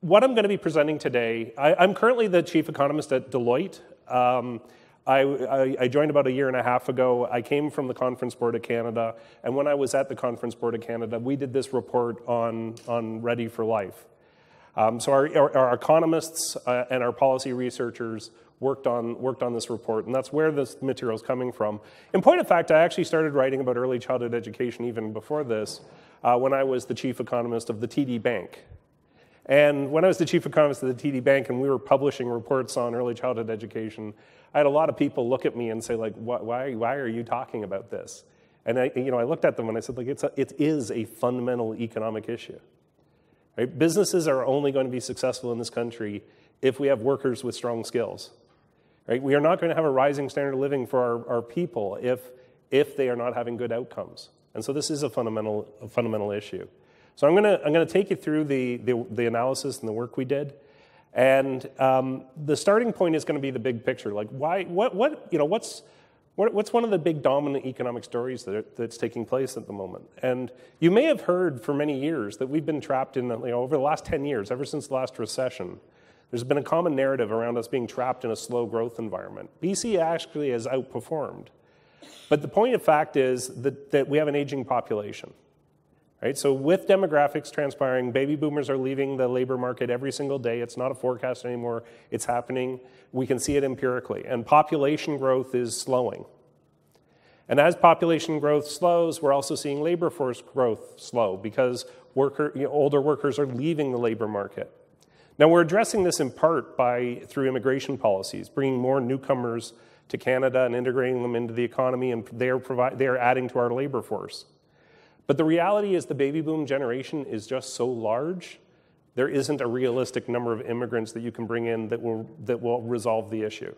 what I'm going to be presenting today, I, am currently the chief economist at Deloitte. Um, I, I, I, joined about a year and a half ago. I came from the Conference Board of Canada, and when I was at the Conference Board of Canada, we did this report on, on Ready for Life. Um, so our, our, our economists uh, and our policy researchers worked on, worked on this report, and that's where this material is coming from. In point of fact, I actually started writing about early childhood education even before this, uh, when I was the chief economist of the TD Bank. And when I was the chief economist of the TD Bank and we were publishing reports on early childhood education, I had a lot of people look at me and say, like, why, why are you talking about this? And I, you know, I looked at them and I said, like, it's a, it is a fundamental economic issue. Right? Businesses are only going to be successful in this country if we have workers with strong skills. Right? We are not going to have a rising standard of living for our, our people if, if they are not having good outcomes. And so this is a fundamental, a fundamental issue. So I'm going to I'm going to take you through the, the, the analysis and the work we did. And um, the starting point is going to be the big picture. Like, why, what, what, you know, what's, what, what's one of the big dominant economic stories that are, that's taking place at the moment? And you may have heard for many years that we've been trapped in, you know, over the last 10 years, ever since the last recession, there's been a common narrative around us being trapped in a slow growth environment. BC actually has outperformed. But the point of fact is that, that we have an aging population. Right? So with demographics transpiring, baby boomers are leaving the labor market every single day. It's not a forecast anymore. It's happening. We can see it empirically. And population growth is slowing. And as population growth slows, we're also seeing labor force growth slow because worker, you know, older workers are leaving the labor market. Now we're addressing this in part by through immigration policies, bringing more newcomers to Canada and integrating them into the economy, and they are, provi- they are adding to our labor force. But the reality is the baby boom generation is just so large, there isn't a realistic number of immigrants that you can bring in that will, that will resolve the issue.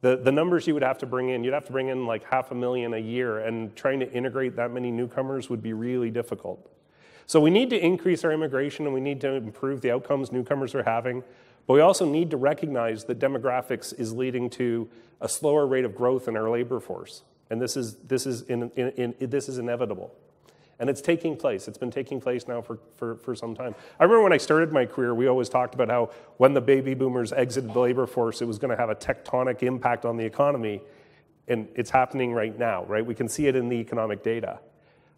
The, the numbers you would have to bring in, you'd have to bring in like half a million a year, and trying to integrate that many newcomers would be really difficult. So we need to increase our immigration and we need to improve the outcomes newcomers are having. But we also need to recognize that demographics is leading to a slower rate of growth in our labor force. And this is, this is, in, in, in, this is inevitable. And it's taking place. It's been taking place now for, for, for some time. I remember when I started my career, we always talked about how when the baby boomers exited the labor force, it was going to have a tectonic impact on the economy. And it's happening right now, right? We can see it in the economic data.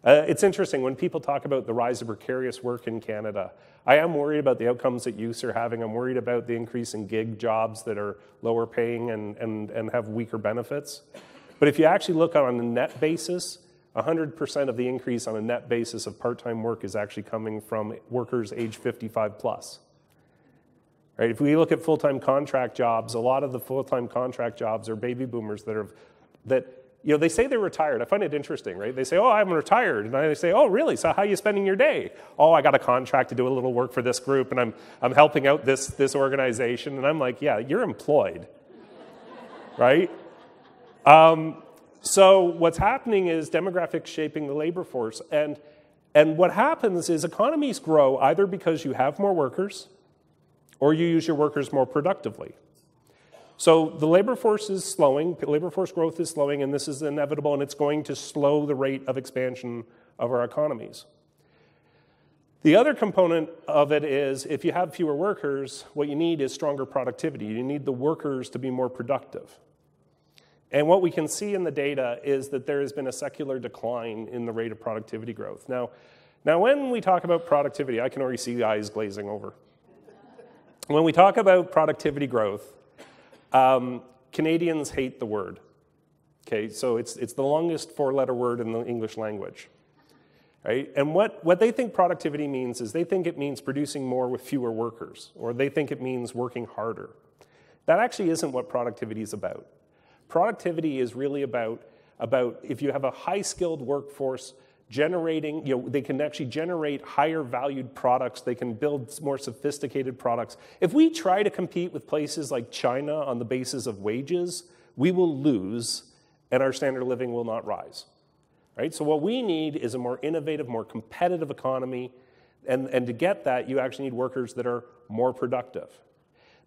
Uh, it's interesting when people talk about the rise of precarious work in Canada. I am worried about the outcomes that youth are having. I'm worried about the increase in gig jobs that are lower paying and, and, and have weaker benefits. But if you actually look on a net basis, 100% of the increase on a net basis of part-time work is actually coming from workers age 55 plus. Right? If we look at full-time contract jobs, a lot of the full-time contract jobs are baby boomers that are that you know they say they're retired. I find it interesting, right? They say, "Oh, I'm retired," and I say, "Oh, really? So how are you spending your day?" "Oh, I got a contract to do a little work for this group, and I'm I'm helping out this this organization." And I'm like, "Yeah, you're employed, right?" Um, so what's happening is demographics shaping the labor force. And, and what happens is economies grow either because you have more workers or you use your workers more productively. So the labor force is slowing, labor force growth is slowing, and this is inevitable, and it's going to slow the rate of expansion of our economies. The other component of it is if you have fewer workers, what you need is stronger productivity. You need the workers to be more productive. And what we can see in the data is that there has been a secular decline in the rate of productivity growth. Now, now when we talk about productivity, I can already see the eyes glazing over. When we talk about productivity growth, um, Canadians hate the word. Okay, so it's, it's the longest four letter word in the English language. Right? And what, what they think productivity means is they think it means producing more with fewer workers, or they think it means working harder. That actually isn't what productivity is about. Productivity is really about, about if you have a high skilled workforce generating, you know, they can actually generate higher valued products, they can build more sophisticated products. If we try to compete with places like China on the basis of wages, we will lose and our standard of living will not rise. Right? So what we need is a more innovative, more competitive economy. And, and to get that, you actually need workers that are more productive.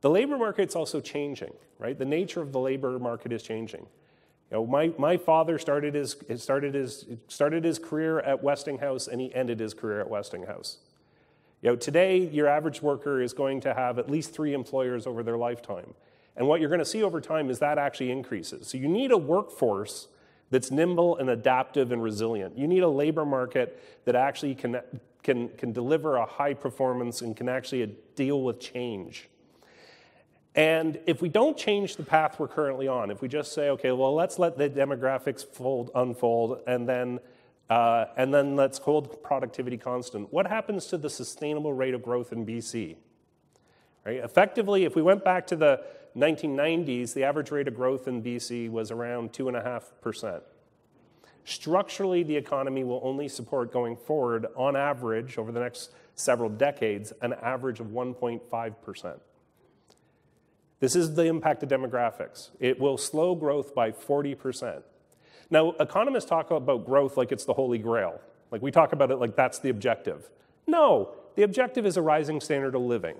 The labor market's also changing, right? The nature of the labor market is changing. You know, my, my father started his, started, his, started his career at Westinghouse and he ended his career at Westinghouse. You know, today, your average worker is going to have at least three employers over their lifetime. And what you're going to see over time is that actually increases. So you need a workforce that's nimble and adaptive and resilient. You need a labor market that actually can, can, can deliver a high performance and can actually deal with change. And if we don't change the path we're currently on, if we just say, okay, well, let's let the demographics fold, unfold and then, uh, and then let's hold productivity constant, what happens to the sustainable rate of growth in BC? Right? Effectively, if we went back to the 1990s, the average rate of growth in BC was around 2.5%. Structurally, the economy will only support going forward, on average, over the next several decades, an average of 1.5%. This is the impact of demographics. It will slow growth by 40%. Now, economists talk about growth like it's the holy grail. Like we talk about it like that's the objective. No, the objective is a rising standard of living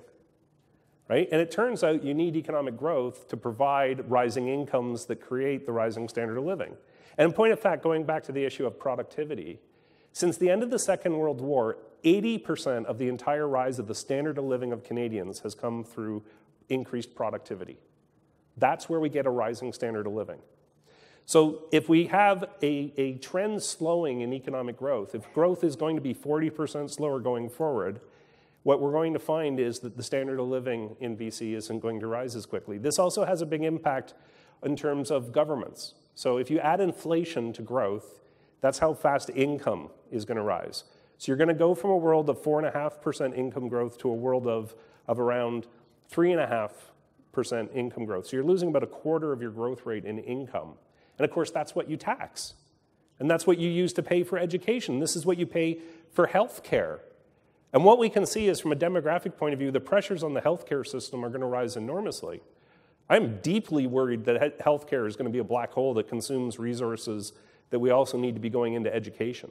right? And it turns out you need economic growth to provide rising incomes that create the rising standard of living. And in point of fact, going back to the issue of productivity, since the end of the Second World War, 80% of the entire rise of the standard of living of Canadians has come through increased productivity. That's where we get a rising standard of living. So if we have a, a trend slowing in economic growth, if growth is going to be 40% slower going forward, what we're going to find is that the standard of living in BC isn't going to rise as quickly. This also has a big impact in terms of governments. So if you add inflation to growth, that's how fast income is going to rise. So you're going to go from a world of 4.5% income growth to a world of, of around 3.5% income growth. So you're losing about a quarter of your growth rate in income. And of course, that's what you tax. And that's what you use to pay for education. This is what you pay for health care. And what we can see is from a demographic point of view, the pressures on the healthcare system are going to rise enormously. I'm deeply worried that healthcare is going to be a black hole that consumes resources that we also need to be going into education.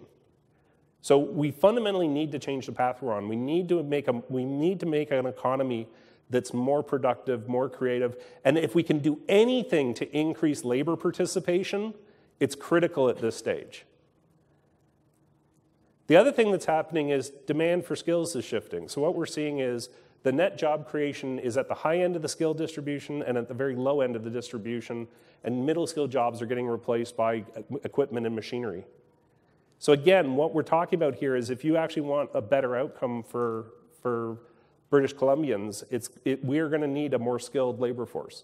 So we fundamentally need to change the path we're on. We need to make, a, we need to make an economy that's more productive, more creative. And if we can do anything to increase labor participation, it's critical at this stage. The other thing that's happening is demand for skills is shifting. So what we're seeing is the net job creation is at the high end of the skill distribution and at the very low end of the distribution, and middle skill jobs are getting replaced by equipment and machinery. So again, what we're talking about here is if you actually want a better outcome for, for British Columbians, it's, it, we're going to need a more skilled labor force.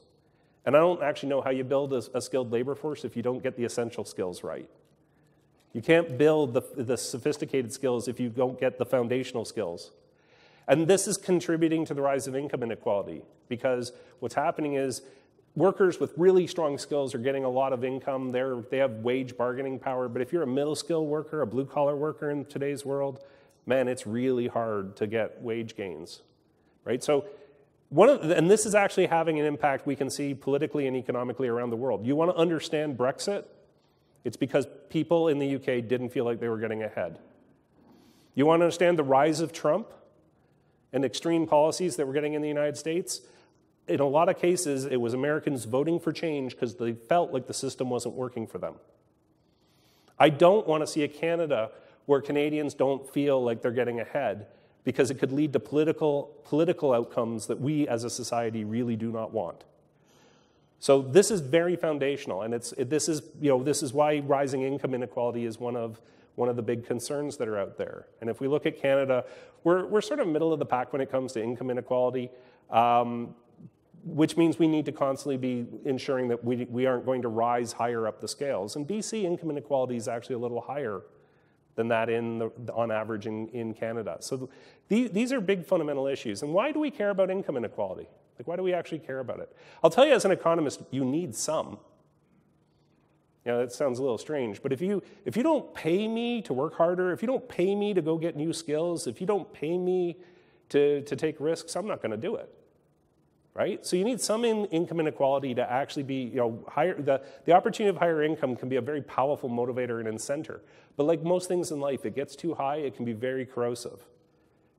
And I don't actually know how you build a, a skilled labor force if you don't get the essential skills right. You can't build the, the sophisticated skills if you don't get the foundational skills. And this is contributing to the rise of income inequality because what's happening is workers with really strong skills are getting a lot of income. They're, they have wage bargaining power. But if you're a middle skill worker, a blue collar worker in today's world, man, it's really hard to get wage gains, right? So, one of and this is actually having an impact we can see politically and economically around the world. You want to understand Brexit? It's because people in the UK didn't feel like they were getting ahead. You want to understand the rise of Trump and extreme policies that we're getting in the United States? In a lot of cases, it was Americans voting for change because they felt like the system wasn't working for them. I don't want to see a Canada where Canadians don't feel like they're getting ahead because it could lead to political, political outcomes that we as a society really do not want. So this is very foundational, and it's, it, this, is, you know, this is why rising income inequality is one of, one of the big concerns that are out there. And if we look at Canada, we're, we're sort of middle of the pack when it comes to income inequality, um, which means we need to constantly be ensuring that we, we aren't going to rise higher up the scales. And BC income inequality is actually a little higher than that in the, on average in, in Canada. So the, these are big fundamental issues. And why do we care about income inequality? Like, why do we actually care about it? I'll tell you as an economist, you need some. You know, that sounds a little strange, but if you, if you don't pay me to work harder, if you don't pay me to go get new skills, if you don't pay me to, to take risks, I'm not going to do it. Right? So you need some in, income inequality to actually be, you know, higher, the, the opportunity of higher income can be a very powerful motivator and incenter. But like most things in life, it gets too high, it can be very corrosive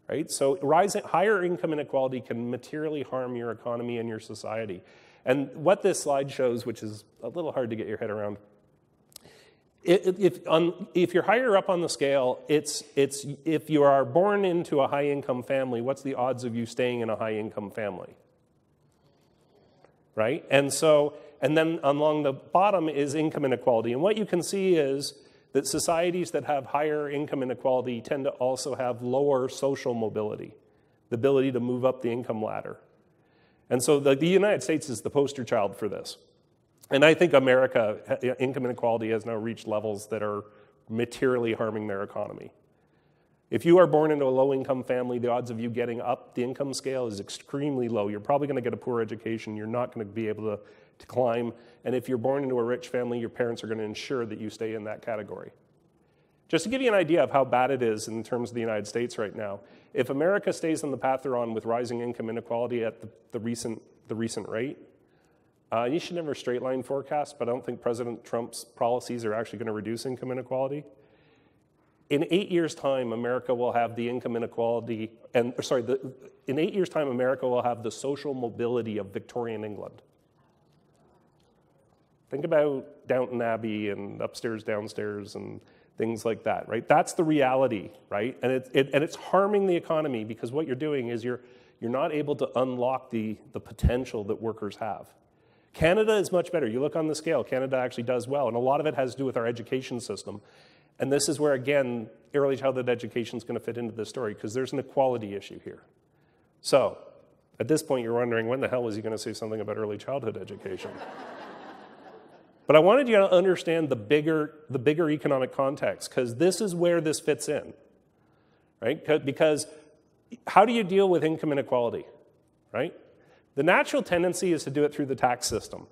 right? So rising, higher income inequality can materially harm your economy and your society. And what this slide shows, which is a little hard to get your head around, If, on, if you're higher up on the scale, it's, it's if you are born into a high income family, what's the odds of you staying in a high income family? Right? And so, and then along the bottom is income inequality. And what you can see is that societies that have higher income inequality tend to also have lower social mobility, the ability to move up the income ladder. And so the, the United States is the poster child for this. And I think America, income inequality has now reached levels that are materially harming their economy. If you are born into a low income family, the odds of you getting up the income scale is extremely low. You're probably going to get a poor education. You're not going to be able to, to climb. And if you're born into a rich family, your parents are going to ensure that you stay in that category. Just to give you an idea of how bad it is in terms of the United States right now, if America stays on the path they're on with rising income inequality at the, the recent, the recent rate, uh, you should never straight line forecast, but I don't think President Trump's policies are actually going to reduce income inequality. In eight years' time, America will have the income inequality, and sorry, the, in eight years' time, America will have the social mobility of Victorian England. Think about Downton Abbey and upstairs, downstairs, and things like that, right? That's the reality, right? And, it, it, and it's harming the economy because what you're doing is you're, you're not able to unlock the, the potential that workers have. Canada is much better. You look on the scale, Canada actually does well, and a lot of it has to do with our education system. And this is where, again, early childhood education is going to fit into the story because there's an equality issue here. So, at this point, you're wondering when the hell is he going to say something about early childhood education? but I wanted you to understand the bigger, the bigger economic context because this is where this fits in, right? Because how do you deal with income inequality, right? The natural tendency is to do it through the tax system.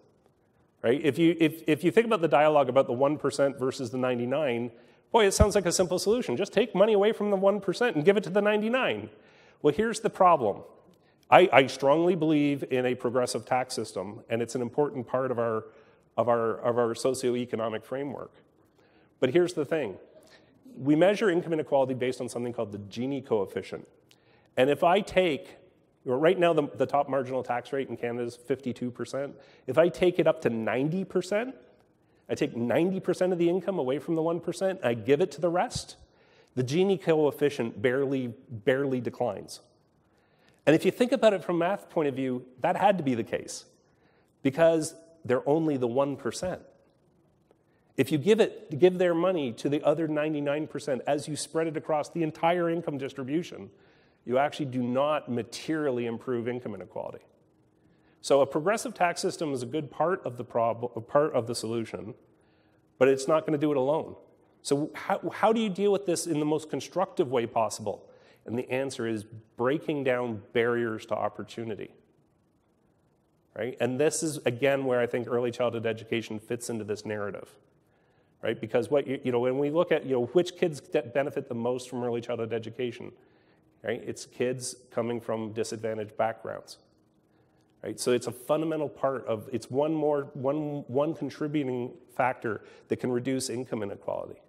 Right? If you, if, if you think about the dialogue about the 1% versus the 99, boy, it sounds like a simple solution. Just take money away from the 1% and give it to the 99. Well, here's the problem. I, I strongly believe in a progressive tax system, and it's an important part of our, of our, of our socioeconomic framework. But here's the thing we measure income inequality based on something called the Gini coefficient. And if I take Right now, the, the top marginal tax rate in Canada is 52%. If I take it up to 90%, I take 90% of the income away from the 1%, I give it to the rest, the Gini coefficient barely, barely declines. And if you think about it from a math point of view, that had to be the case because they're only the 1%. If you give it, give their money to the other 99% as you spread it across the entire income distribution, you actually do not materially improve income inequality. So a progressive tax system is a good part of the problem, part of the solution, but it's not going to do it alone. So how, how do you deal with this in the most constructive way possible? And the answer is breaking down barriers to opportunity. Right? And this is again where I think early childhood education fits into this narrative. Right? Because what you, you know, when we look at you know which kids benefit the most from early childhood education, right? It's kids coming from disadvantaged backgrounds, right? So it's a fundamental part of, it's one more, one, one contributing factor that can reduce income inequality.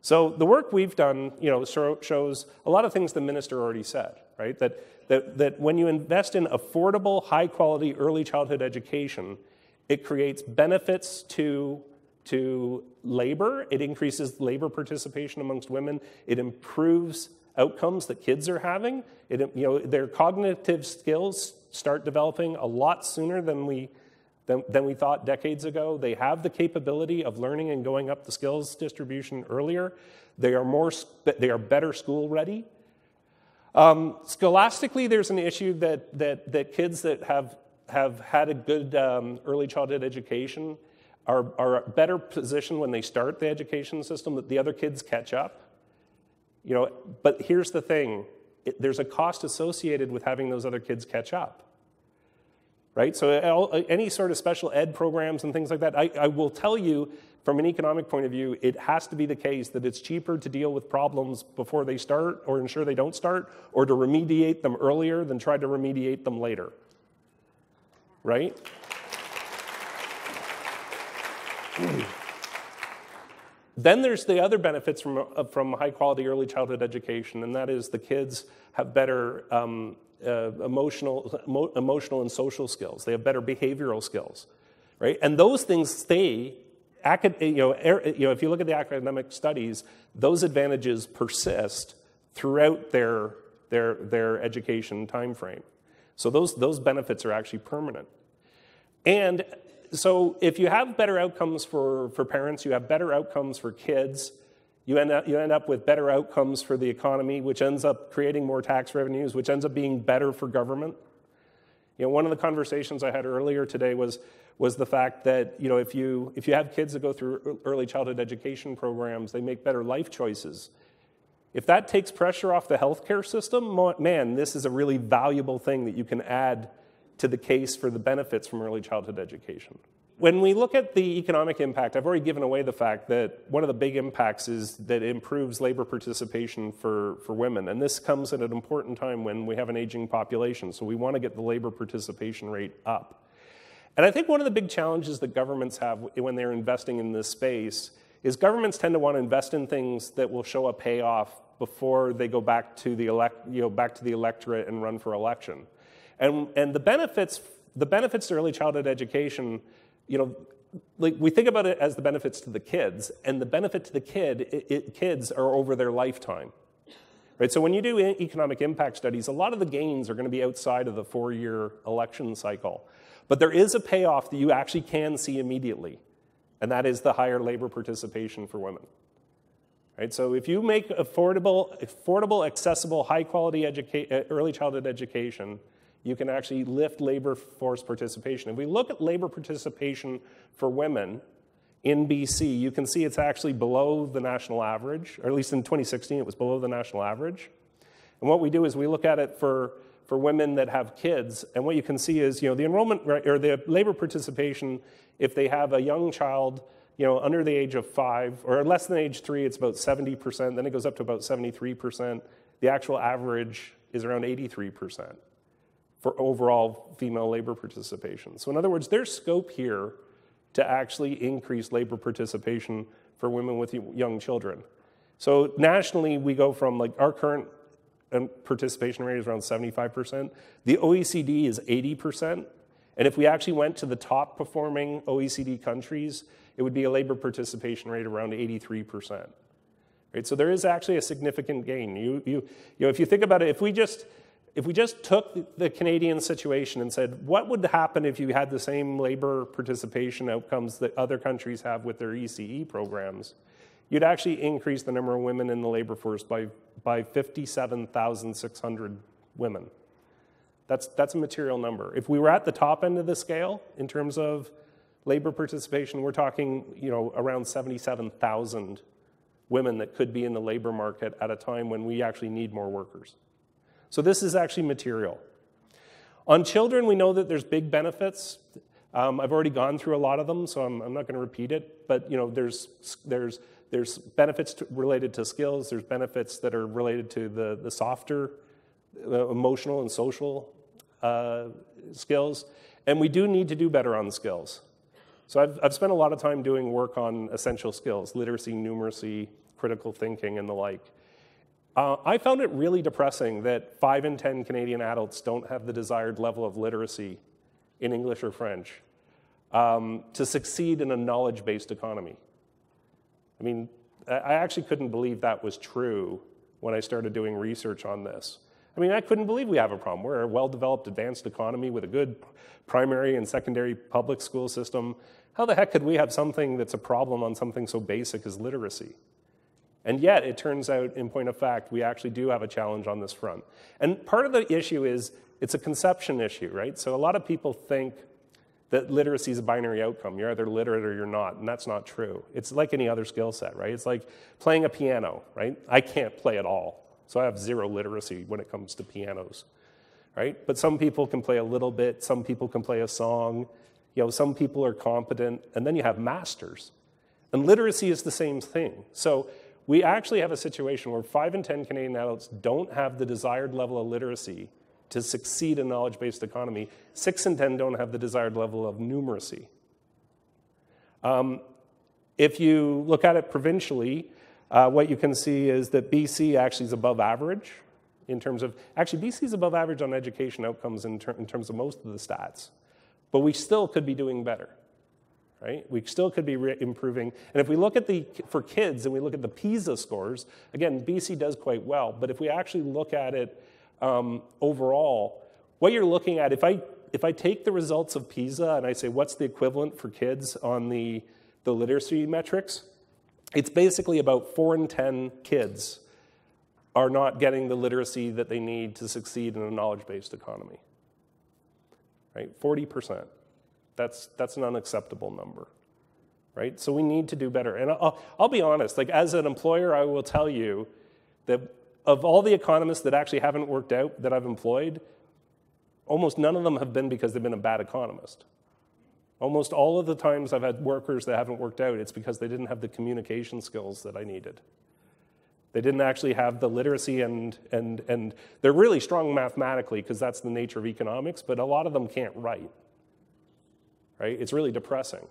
So the work we've done, you know, shows a lot of things the minister already said, right? That, that, that when you invest in affordable, high quality early childhood education, it creates benefits to, to labor, it increases labor participation amongst women, it improves outcomes that kids are having. It, you know, their cognitive skills start developing a lot sooner than we, than, than we thought decades ago. They have the capability of learning and going up the skills distribution earlier. They are, more, they are better school ready. Um, scholastically, there's an issue that, that, that kids that have, have had a good um, early childhood education are, are better positioned when they start the education system, that the other kids catch up. You know, but here's the thing it, there's a cost associated with having those other kids catch up. Right? So, uh, uh, any sort of special ed programs and things like that, I, I will tell you from an economic point of view, it has to be the case that it's cheaper to deal with problems before they start or ensure they don't start or to remediate them earlier than try to remediate them later. Right? Then there's the other benefits from, uh, from high quality early childhood education, and that is the kids have better um, uh, emotional, emo- emotional and social skills. They have better behavioral skills, right? And those things stay you know, you know, if you look at the academic studies, those advantages persist throughout their, their, their education time frame. So those, those benefits are actually permanent. And so if you have better outcomes for, for parents, you have better outcomes for kids, you end, up, you end up with better outcomes for the economy, which ends up creating more tax revenues, which ends up being better for government. You know, one of the conversations I had earlier today was, was the fact that you know, if, you, if you have kids that go through early childhood education programs, they make better life choices. If that takes pressure off the healthcare system, man, this is a really valuable thing that you can add to the case for the benefits from early childhood education. When we look at the economic impact, I've already given away the fact that one of the big impacts is that it improves labor participation for, for women. And this comes at an important time when we have an aging population. So we want to get the labor participation rate up. And I think one of the big challenges that governments have when they're investing in this space is governments tend to want to invest in things that will show a payoff before they go back to the, elect, you know, back to the electorate and run for election. And, and the benefits the benefits to early childhood education you know, like we think about it as the benefits to the kids, and the benefit to the kid, it, it, kids are over their lifetime. Right? So when you do economic impact studies, a lot of the gains are going to be outside of the four-year election cycle. But there is a payoff that you actually can see immediately, and that is the higher labor participation for women. Right? So if you make affordable, affordable accessible, high-quality educa- uh, early childhood education you can actually lift labor force participation. If we look at labor participation for women in BC, you can see it's actually below the national average, or at least in 2016, it was below the national average. And what we do is we look at it for, for women that have kids, and what you can see is, you know, the enrollment or the labor participation, if they have a young child, you know, under the age of five or less than age three, it's about 70%. Then it goes up to about 73%. The actual average is around 83% for overall female labor participation. So, in other words, there's scope here to actually increase labor participation for women with young children. So, nationally, we go from like our current um, participation rate is around 75%. The OECD is 80%. And if we actually went to the top performing OECD countries, it would be a labor participation rate around 83%. Right? So there is actually a significant gain. You, you, you know, if you think about it, if we just if we just took the Canadian situation and said, what would happen if you had the same labor participation outcomes that other countries have with their ECE programs, you'd actually increase the number of women in the labor force by, by 57,600 women. That's, that's a material number. If we were at the top end of the scale in terms of labor participation, we're talking you know, around 77,000 women that could be in the labor market at a time when we actually need more workers. So this is actually material. On children, we know that there's big benefits. Um, I've already gone through a lot of them, so I'm, I'm not going to repeat it. But you know, there's there's there's benefits to, related to skills. There's benefits that are related to the the softer, emotional and social uh, skills, and we do need to do better on skills. So I've I've spent a lot of time doing work on essential skills: literacy, numeracy, critical thinking, and the like. Uh, I found it really depressing that five in 10 Canadian adults don't have the desired level of literacy in English or French um, to succeed in a knowledge based economy. I mean, I actually couldn't believe that was true when I started doing research on this. I mean, I couldn't believe we have a problem. We're a well developed, advanced economy with a good primary and secondary public school system. How the heck could we have something that's a problem on something so basic as literacy? And yet, it turns out, in point of fact, we actually do have a challenge on this front. And part of the issue is it's a conception issue, right? So a lot of people think that literacy is a binary outcome. You're either literate or you're not, and that's not true. It's like any other skill set, right? It's like playing a piano, right? I can't play at all, so I have zero literacy when it comes to pianos, right? But some people can play a little bit, some people can play a song, you know, some people are competent, and then you have masters. And literacy is the same thing. So we actually have a situation where 5 in 10 Canadian adults don't have the desired level of literacy to succeed in knowledge based economy. 6 in 10 don't have the desired level of numeracy. Um, if you look at it provincially, uh, what you can see is that BC actually is above average in terms of, actually, BC is above average on education outcomes in, ter- in terms of most of the stats, but we still could be doing better. Right? We still could be re- improving. And if we look at the, for kids and we look at the PISA scores, again, BC does quite well, but if we actually look at it um, overall, what you're looking at, if I, if I take the results of PISA and I say, what's the equivalent for kids on the, the literacy metrics, it's basically about four in 10 kids are not getting the literacy that they need to succeed in a knowledge based economy. Right? 40%. That's, that's an unacceptable number. Right? So we need to do better. And I'll, I'll be honest, like as an employer, I will tell you that of all the economists that actually haven't worked out that I've employed, almost none of them have been because they've been a bad economist. Almost all of the times I've had workers that haven't worked out, it's because they didn't have the communication skills that I needed. They didn't actually have the literacy and, and, and they're really strong mathematically because that's the nature of economics, but a lot of them can't write. Right? It's really depressing.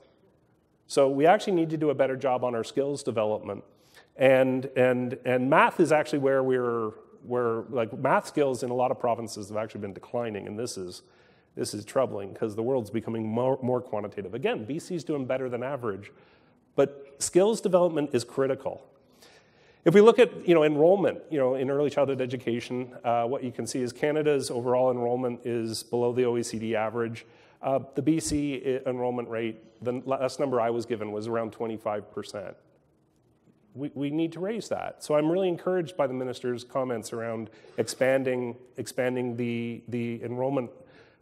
So we actually need to do a better job on our skills development. And, and, and math is actually where we're, where like math skills in a lot of provinces have actually been declining, and this is, this is troubling because the world's becoming more, more quantitative. Again, BC's doing better than average, but skills development is critical. If we look at you know, enrollment you know, in early childhood education, uh, what you can see is Canada's overall enrollment is below the OECD average. Uh, the BC enrollment rate, the last number I was given was around 25%. We, we need to raise that. So I'm really encouraged by the minister's comments around expanding, expanding the, the enrollment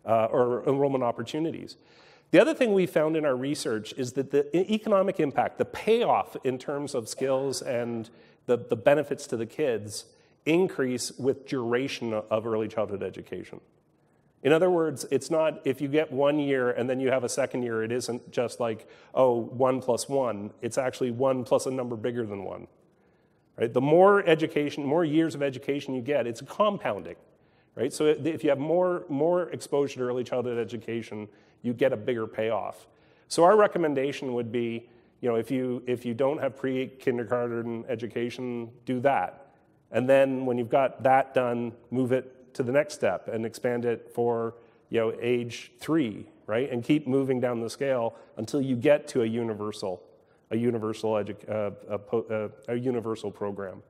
uh, or enrollment opportunities. The other thing we found in our research is that the economic impact, the payoff in terms of skills and the, the benefits to the kids increase with duration of early childhood education. In other words, it's not if you get one year and then you have a second year, it isn't just like, oh, one plus one. It's actually one plus a number bigger than one. Right? The more education, more years of education you get, it's compounding. Right? So if you have more, more exposure to early childhood education, you get a bigger payoff. So our recommendation would be you know, if you, if you don't have pre-kindergarten education, do that. And then when you've got that done, move it to the next step and expand it for, you know, age three, right? And keep moving down the scale until you get to a universal, a universal, edu- uh, a, uh, a universal program.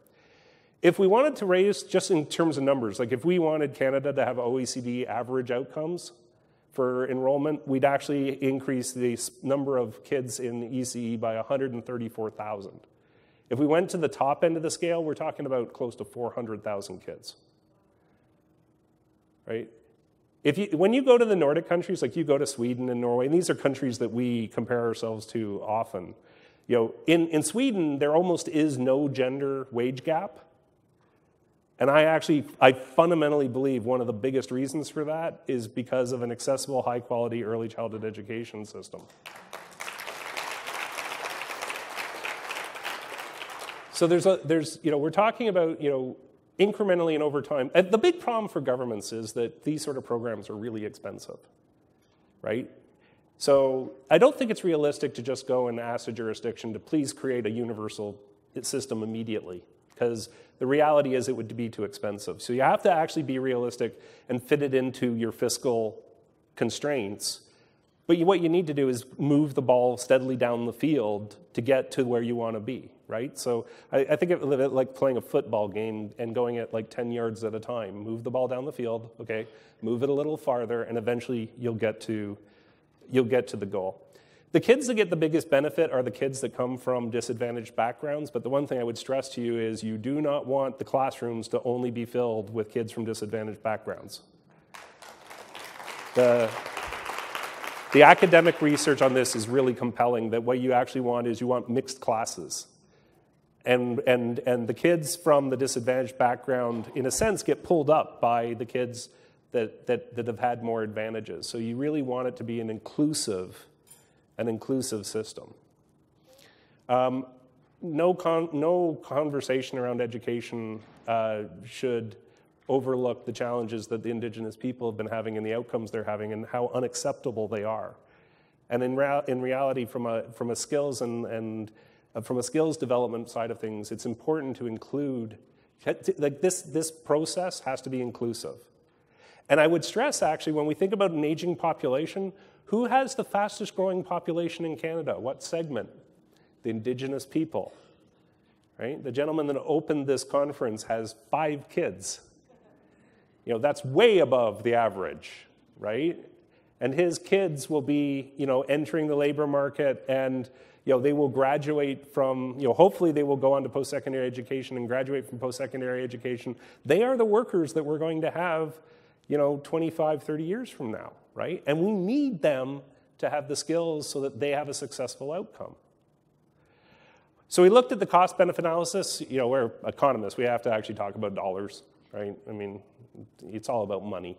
If we wanted to raise, just in terms of numbers, like if we wanted Canada to have OECD average outcomes, for enrollment, we'd actually increase the number of kids in ECE by 134,000. If we went to the top end of the scale, we're talking about close to 400,000 kids. Right? If you, when you go to the Nordic countries, like you go to Sweden and Norway, and these are countries that we compare ourselves to often, you know, in, in Sweden, there almost is no gender wage gap. And I actually, I fundamentally believe one of the biggest reasons for that is because of an accessible, high quality early childhood education system. So there's a, there's, you know, we're talking about, you know, incrementally and over time. The big problem for governments is that these sort of programs are really expensive, right? So I don't think it's realistic to just go and ask a jurisdiction to please create a universal system immediately because the reality is it would be too expensive. So you have to actually be realistic and fit it into your fiscal constraints. But what you need to do is move the ball steadily down the field to get to where you want to be, right? So I, I think of it like playing a football game and going at like 10 yards at a time. Move the ball down the field, okay? Move it a little farther, and eventually you'll get to, you'll get to the goal. The kids that get the biggest benefit are the kids that come from disadvantaged backgrounds, but the one thing I would stress to you is you do not want the classrooms to only be filled with kids from disadvantaged backgrounds. The, the academic research on this is really compelling that what you actually want is you want mixed classes. And, and, and the kids from the disadvantaged background, in a sense, get pulled up by the kids that, that, that have had more advantages. So you really want it to be an inclusive an inclusive system. Um, no, con- no conversation around education uh, should overlook the challenges that the Indigenous people have been having and the outcomes they're having and how unacceptable they are. And in, rea- in reality, from a, from a skills and, and uh, from a skills development side of things, it's important to include, like this, this process has to be inclusive. And I would stress actually, when we think about an aging population, Who has the fastest growing population in Canada? What segment? The Indigenous people. Right? The gentleman that opened this conference has five kids. You know, that's way above the average, right? And his kids will be, you know, entering the labor market and you know, they will graduate from, you know, hopefully they will go on to post-secondary education and graduate from post-secondary education. They are the workers that we're going to have, you know, 25, 30 years from now, right? And we need them to have the skills so that they have a successful outcome. So we looked at the cost benefit analysis. You know, we're economists, we have to actually talk about dollars, right? I mean, it's all about money.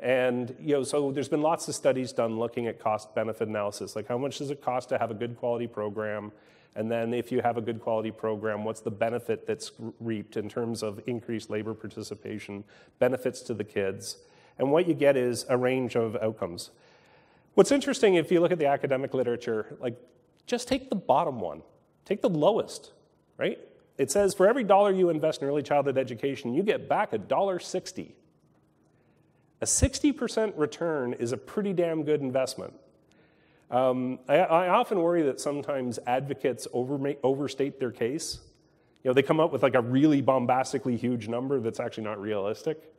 And you know, so there's been lots of studies done looking at cost benefit analysis, like how much does it cost to have a good quality program? And then if you have a good quality program, what's the benefit that's reaped in terms of increased labor participation, benefits to the kids? And what you get is a range of outcomes. What's interesting, if you look at the academic literature, like just take the bottom one, take the lowest, right? It says for every dollar you invest in early childhood education, you get back a dollar sixty. A 60% return is a pretty damn good investment. Um, I, I, often worry that sometimes advocates overstate their case. You know, they come up with like a really bombastically huge number that's actually not realistic.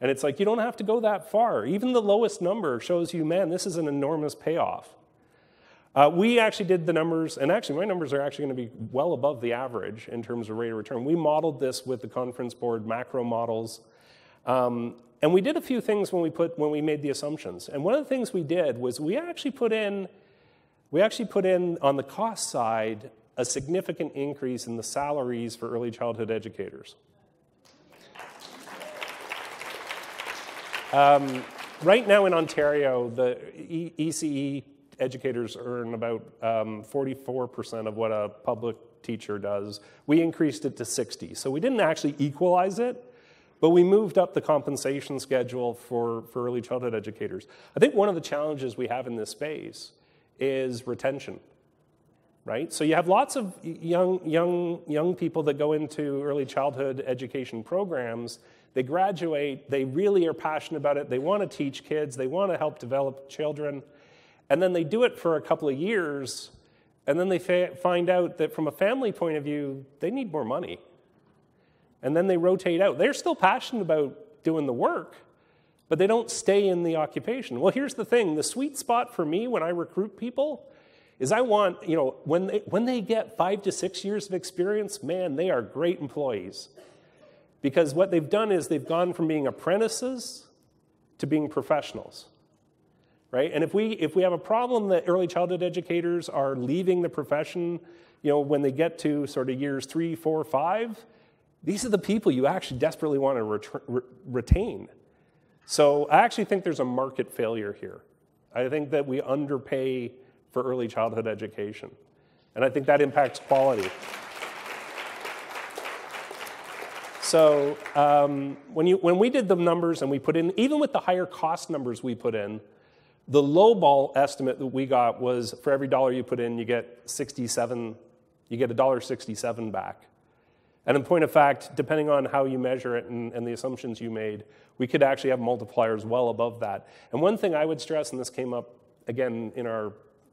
And it's like, you don't have to go that far. Even the lowest number shows you, man, this is an enormous payoff. Uh, we actually did the numbers, and actually, my numbers are actually going to be well above the average in terms of rate of return. We modeled this with the conference board macro models. Um, and we did a few things when we, put, when we made the assumptions. And one of the things we did was we actually put in, we actually put in on the cost side a significant increase in the salaries for early childhood educators. Um, right now in Ontario, the ECE educators earn about um, 44% of what a public teacher does. We increased it to 60. So we didn't actually equalize it, but we moved up the compensation schedule for, for early childhood educators. I think one of the challenges we have in this space is retention, right? So you have lots of young, young, young people that go into early childhood education programs. They graduate, they really are passionate about it, they want to teach kids, they want to help develop children, and then they do it for a couple of years, and then they fa- find out that from a family point of view, they need more money and then they rotate out. They're still passionate about doing the work, but they don't stay in the occupation. Well, here's the thing the sweet spot for me when I recruit people is I want, you know, when they, when they get five to six years of experience, man, they are great employees. Because what they've done is they've gone from being apprentices to being professionals. Right? And if we, if we have a problem that early childhood educators are leaving the profession, you know, when they get to sort of years three, four, five, these are the people you actually desperately want to ret- re- retain. So I actually think there's a market failure here. I think that we underpay for early childhood education. And I think that impacts quality. So um, when, you, when we did the numbers and we put in, even with the higher cost numbers we put in, the low ball estimate that we got was for every dollar you put in, you get 67, you get $1.67 back. And in point of fact, depending on how you measure it and, and, the assumptions you made, we could actually have multipliers well above that. And one thing I would stress, and this came up again in our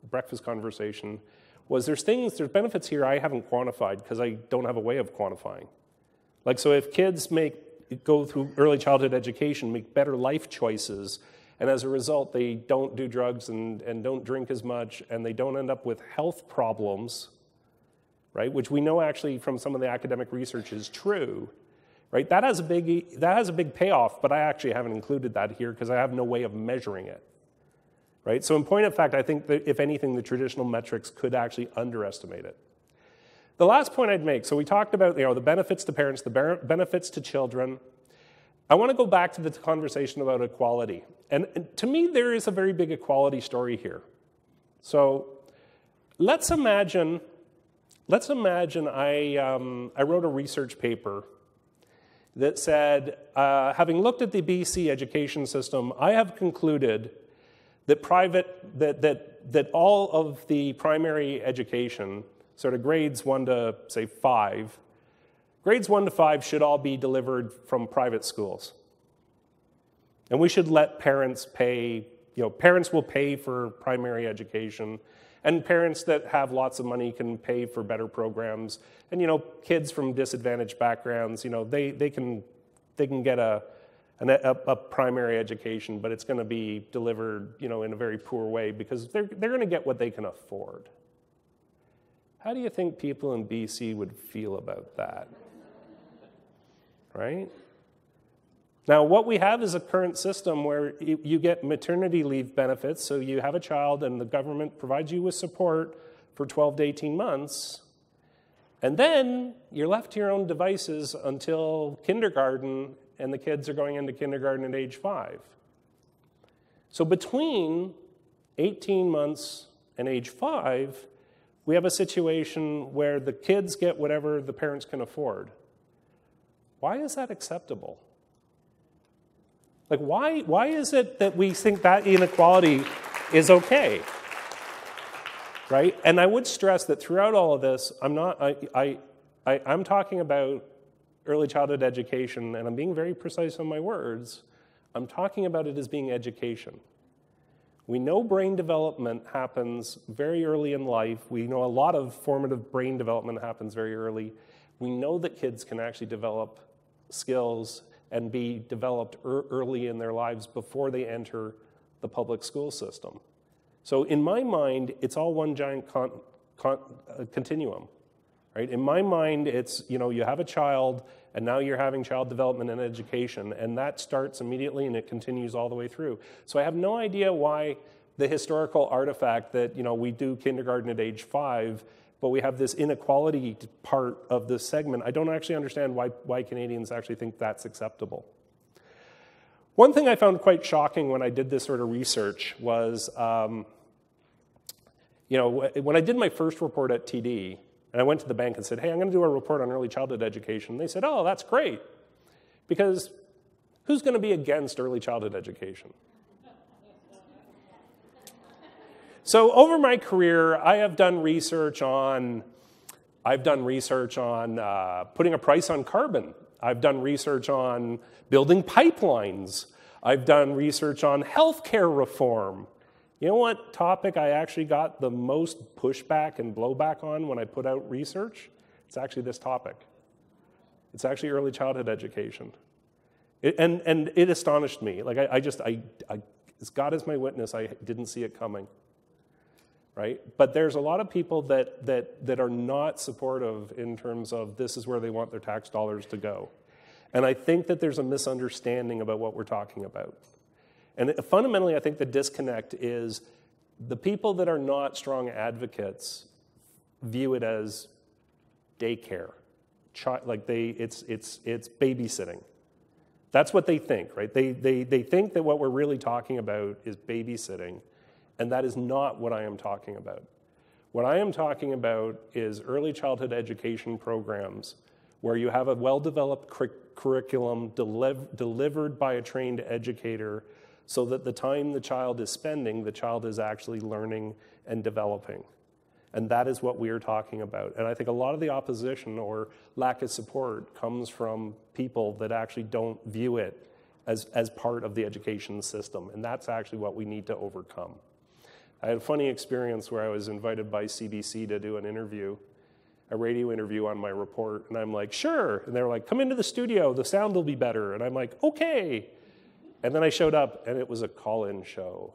breakfast conversation, was there's things, there's benefits here I haven't quantified because I don't have a way of quantifying. Like, so if kids make, go through early childhood education, make better life choices, and as a result, they don't do drugs and, and don't drink as much, and they don't end up with health problems right? Which we know actually from some of the academic research is true, right? That has a big, that has a big payoff, but I actually haven't included that here because I have no way of measuring it, right? So in point of fact, I think that if anything, the traditional metrics could actually underestimate it. The last point I'd make, so we talked about you know, the benefits to parents, the benefits to children. I want to go back to the conversation about equality. And, to me, there is a very big equality story here. So let's imagine Let's imagine I, um, I wrote a research paper that said, uh, having looked at the BC education system, I have concluded that private, that, that, that all of the primary education, sort of grades one to say five, grades one to five should all be delivered from private schools. And we should let parents pay you know, parents will pay for primary education, and parents that have lots of money can pay for better programs. And you know, kids from disadvantaged backgrounds, you know, they, they can they can get a, an, a, a primary education, but it's going to be delivered, you know, in a very poor way because they're they're going to get what they can afford. How do you think people in BC would feel about that? Right? Now, what we have is a current system where you get maternity leave benefits. So you have a child, and the government provides you with support for 12 to 18 months. And then you're left to your own devices until kindergarten, and the kids are going into kindergarten at age five. So between 18 months and age five, we have a situation where the kids get whatever the parents can afford. Why is that acceptable? Like, why, why is it that we think that inequality is okay? Right? And I would stress that throughout all of this, I'm not, I, I, I, I'm talking about early childhood education, and I'm being very precise on my words. I'm talking about it as being education. We know brain development happens very early in life. We know a lot of formative brain development happens very early. We know that kids can actually develop skills and be developed er- early in their lives before they enter the public school system. So, in my mind, it's all one giant con- con- uh, continuum. Right? In my mind, it's you know you have a child, and now you're having child development and education, and that starts immediately and it continues all the way through. So I have no idea why the historical artifact that you know we do kindergarten at age five but we have this inequality part of this segment. I don't actually understand why, why Canadians actually think that's acceptable. One thing I found quite shocking when I did this sort of research was, um, you know, when I did my first report at TD, and I went to the bank and said, hey, I'm going to do a report on early childhood education. They said, oh, that's great. Because who's going to be against early childhood education? So over my career, I have done research on, I've done research on uh, putting a price on carbon. I've done research on building pipelines. I've done research on healthcare reform. You know what topic I actually got the most pushback and blowback on when I put out research? It's actually this topic. It's actually early childhood education. It, and, and it astonished me. Like, I, I just, I, I, as God is my witness, I didn't see it coming right? But there's a lot of people that, that, that are not supportive in terms of this is where they want their tax dollars to go. And I think that there's a misunderstanding about what we're talking about. And fundamentally, I think the disconnect is the people that are not strong advocates view it as daycare. like they, it's, it's, it's babysitting. That's what they think, right? They, they, they think that what we're really talking about is babysitting and that is not what I am talking about. What I am talking about is early childhood education programs where you have a well developed cur- curriculum deliv- delivered by a trained educator so that the time the child is spending, the child is actually learning and developing. And that is what we are talking about. And I think a lot of the opposition or lack of support comes from people that actually don't view it as, as part of the education system. And that's actually what we need to overcome. I had a funny experience where I was invited by CBC to do an interview, a radio interview on my report, and I'm like, sure. And they're like, come into the studio, the sound will be better. And I'm like, okay. And then I showed up, and it was a call in show.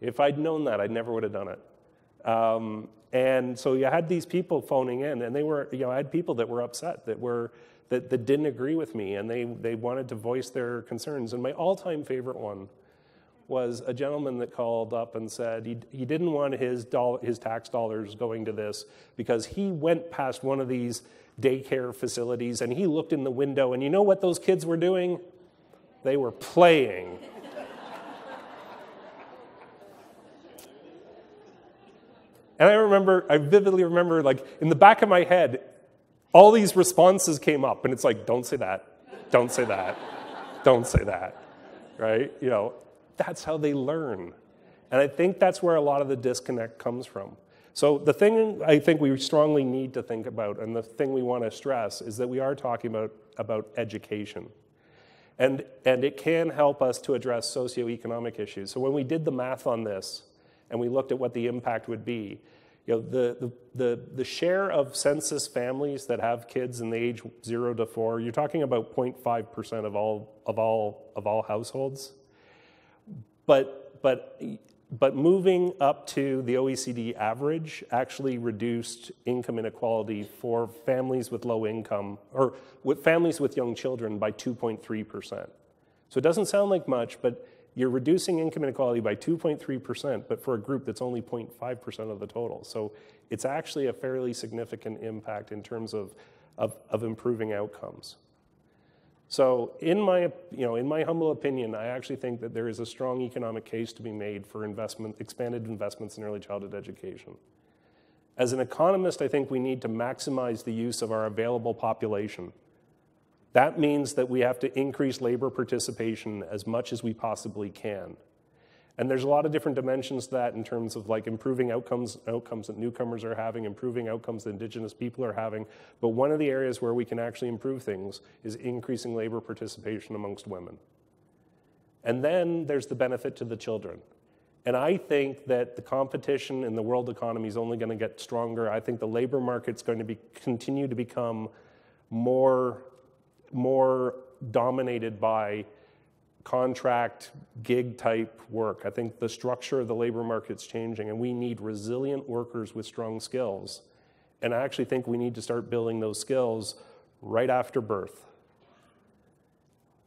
If I'd known that, I never would have done it. Um, and so you had these people phoning in, and they were, you know, I had people that were upset, that were, that, that didn't agree with me, and they, they wanted to voice their concerns. And my all time favorite one was a gentleman that called up and said he, he didn't want his, doll, his tax dollars going to this because he went past one of these daycare facilities and he looked in the window and you know what those kids were doing? They were playing. and I remember, I vividly remember, like in the back of my head, all these responses came up and it's like, don't say that, don't say that, don't say that, right? You know, that's how they learn. And I think that's where a lot of the disconnect comes from. So, the thing I think we strongly need to think about, and the thing we want to stress, is that we are talking about, about education. And, and it can help us to address socioeconomic issues. So when we did the math on this and we looked at what the impact would be, you know, the, the, the, the share of census families that have kids in the age zero to four, you're talking about 0.5% of all, of all, of all households. But, but but moving up to the OECD average actually reduced income inequality for families with low income or with families with young children by 2.3%. So it doesn't sound like much, but you're reducing income inequality by 2.3%, but for a group that's only 0.5% of the total. So it's actually a fairly significant impact in terms of, of, of improving outcomes. So, in my, you know, in my humble opinion, I actually think that there is a strong economic case to be made for investment, expanded investments in early childhood education. As an economist, I think we need to maximize the use of our available population. That means that we have to increase labor participation as much as we possibly can. And there's a lot of different dimensions to that in terms of like improving outcomes, outcomes that newcomers are having, improving outcomes that indigenous people are having. But one of the areas where we can actually improve things is increasing labor participation amongst women. And then there's the benefit to the children. And I think that the competition in the world economy is only going to get stronger. I think the labor market's going to be, continue to become more, more dominated by contract, gig type work. I think the structure of the labor market's changing, and we need resilient workers with strong skills. And I actually think we need to start building those skills right after birth.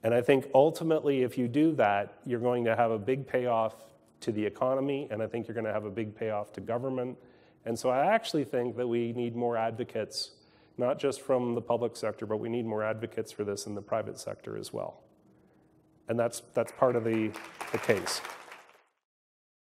And I think ultimately, if you do that, you're going to have a big payoff to the economy, and I think you're going to have a big payoff to government. And so I actually think that we need more advocates, not just from the public sector, but we need more advocates for this in the private sector as well. And that's, that's part of the, the case.